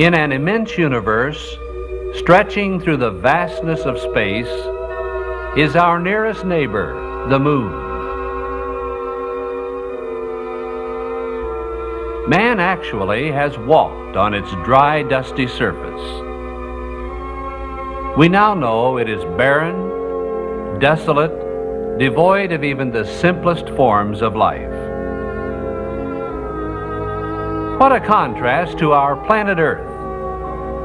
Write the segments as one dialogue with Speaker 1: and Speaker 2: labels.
Speaker 1: In an immense universe, stretching through the vastness of space, is our nearest neighbor, the moon. Man actually has walked on its dry, dusty surface. We now know it is barren, desolate, devoid of even the simplest forms of life. What a contrast to our planet Earth,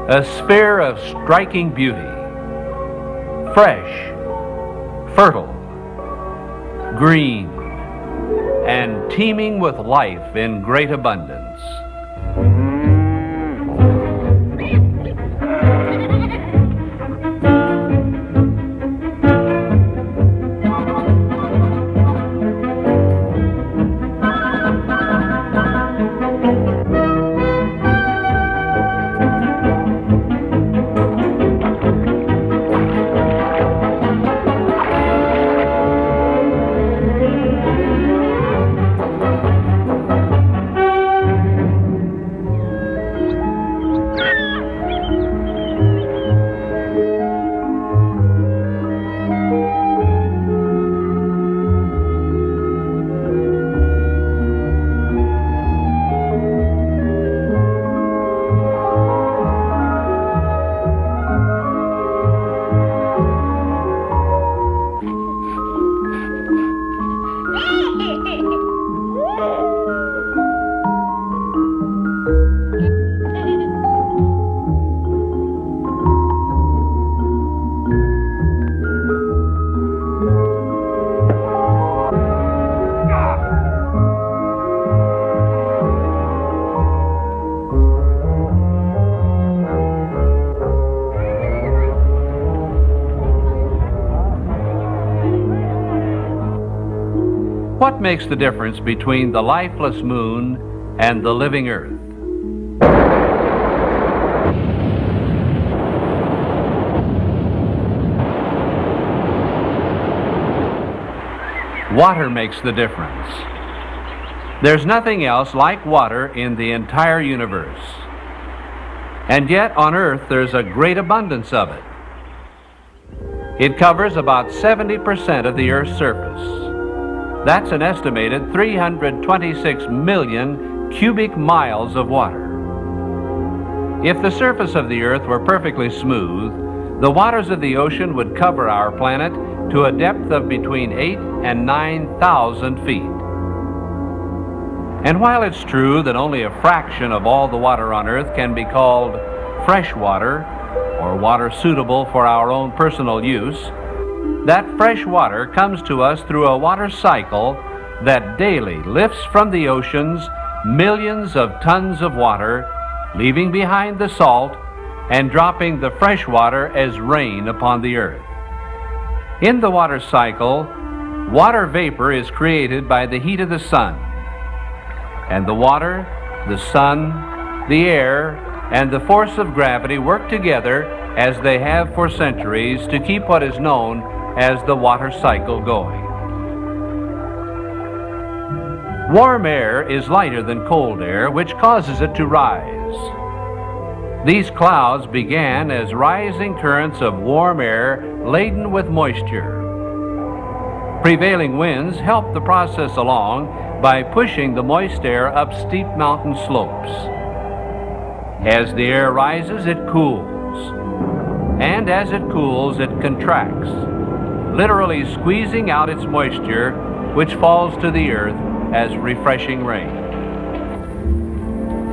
Speaker 1: a sphere of striking beauty, fresh, fertile, green, and teeming with life in great abundance. What makes the difference between the lifeless moon and the living earth? Water makes the difference. There's nothing else like water in the entire universe. And yet on Earth there's a great abundance of it. It covers about 70% of the Earth's surface. That's an estimated 326 million cubic miles of water. If the surface of the Earth were perfectly smooth, the waters of the ocean would cover our planet to a depth of between 8 and 9,000 feet. And while it's true that only a fraction of all the water on Earth can be called fresh water, or water suitable for our own personal use, that fresh water comes to us through a water cycle that daily lifts from the oceans millions of tons of water, leaving behind the salt and dropping the fresh water as rain upon the earth. In the water cycle, water vapor is created by the heat of the sun. And the water, the sun, the air, and the force of gravity work together as they have for centuries to keep what is known as the water cycle going. Warm air is lighter than cold air, which causes it to rise. These clouds began as rising currents of warm air laden with moisture. Prevailing winds help the process along by pushing the moist air up steep mountain slopes. As the air rises, it cools. And as it cools, it contracts, literally squeezing out its moisture, which falls to the earth as refreshing rain.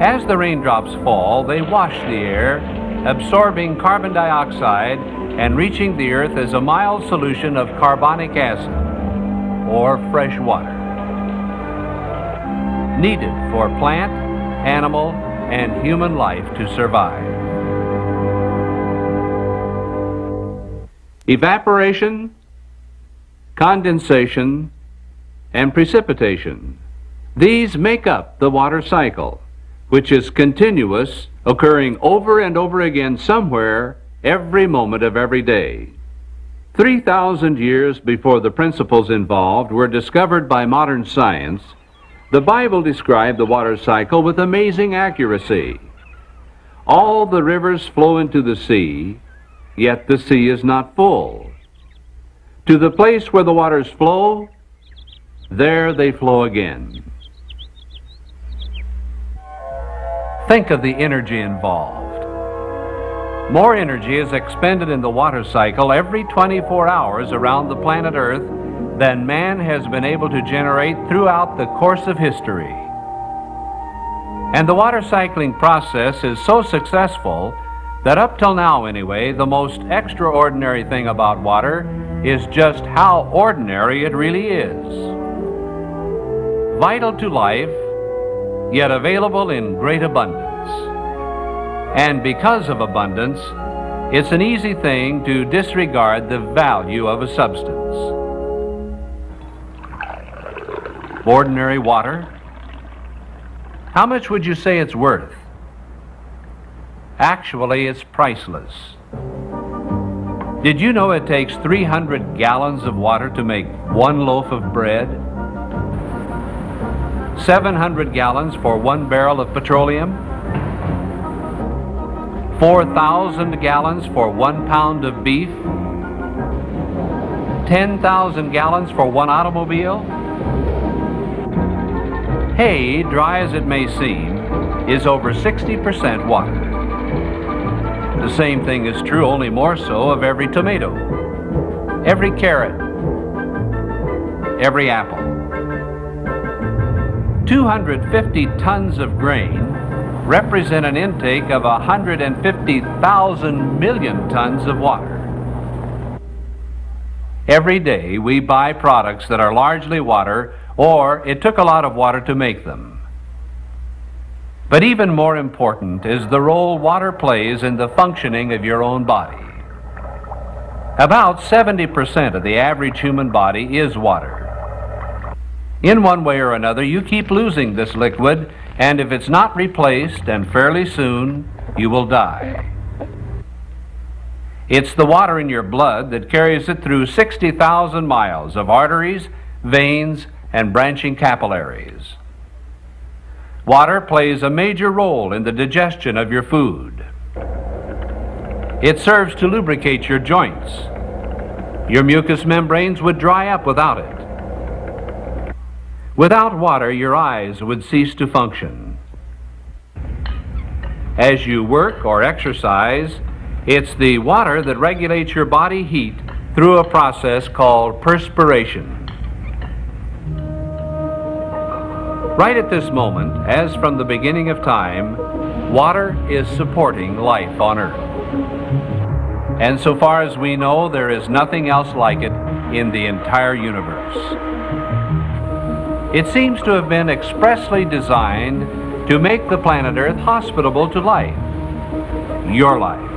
Speaker 1: As the raindrops fall, they wash the air, absorbing carbon dioxide and reaching the earth as a mild solution of carbonic acid, or fresh water, needed for plant, animal, and human life to survive. Evaporation, condensation, and precipitation. These make up the water cycle which is continuous, occurring over and over again somewhere every moment of every day. 3,000 years before the principles involved were discovered by modern science, the Bible described the water cycle with amazing accuracy. All the rivers flow into the sea, yet the sea is not full. To the place where the waters flow, there they flow again. Think of the energy involved. More energy is expended in the water cycle every 24 hours around the planet Earth than man has been able to generate throughout the course of history. And the water cycling process is so successful that up till now, anyway, the most extraordinary thing about water is just how ordinary it really is. Vital to life, yet available in great abundance. And because of abundance, it's an easy thing to disregard the value of a substance. Ordinary water how much would you say it's worth? Actually, it's priceless. Did you know it takes 300 gallons of water to make one loaf of bread? 700 gallons for one barrel of petroleum? 4,000 gallons for one pound of beef? 10,000 gallons for one automobile? Hay, dry as it may seem, is over 60% water. The same thing is true, only more so, of every tomato, every carrot, every apple. 250 tons of grain represent an intake of 150,000 million tons of water. Every day we buy products that are largely water or it took a lot of water to make them. But even more important is the role water plays in the functioning of your own body. About 70% of the average human body is water. In one way or another, you keep losing this liquid, and if it's not replaced, and fairly soon, you will die. It's the water in your blood that carries it through 60,000 miles of arteries, veins, and branching capillaries. Water plays a major role in the digestion of your food. It serves to lubricate your joints. Your mucous membranes would dry up without it. Without water, your eyes would cease to function. As you work or exercise, it's the water that regulates your body heat through a process called perspiration. Right at this moment, as from the beginning of time, water is supporting life on Earth. And so far as we know, there is nothing else like it in the entire universe. It seems to have been expressly designed to make the planet Earth hospitable to life, your life.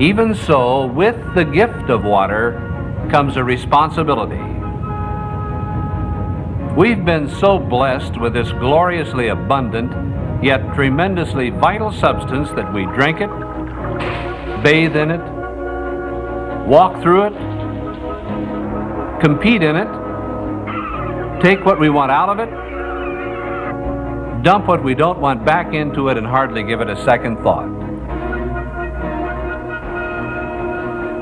Speaker 1: Even so, with the gift of water comes a responsibility. We've been so blessed with this gloriously abundant, yet tremendously vital substance that we drink it, bathe in it, walk through it, compete in it, take what we want out of it, dump what we don't want back into it, and hardly give it a second thought.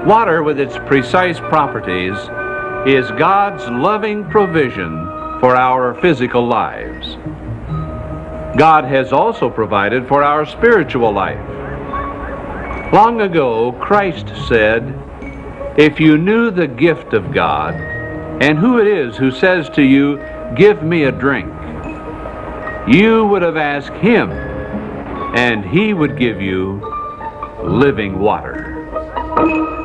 Speaker 1: Water, with its precise properties, is God's loving provision for our physical lives. God has also provided for our spiritual life. Long ago, Christ said, If you knew the gift of God, and who it is who says to you, Give me a drink, you would have asked him, and he would give you living water.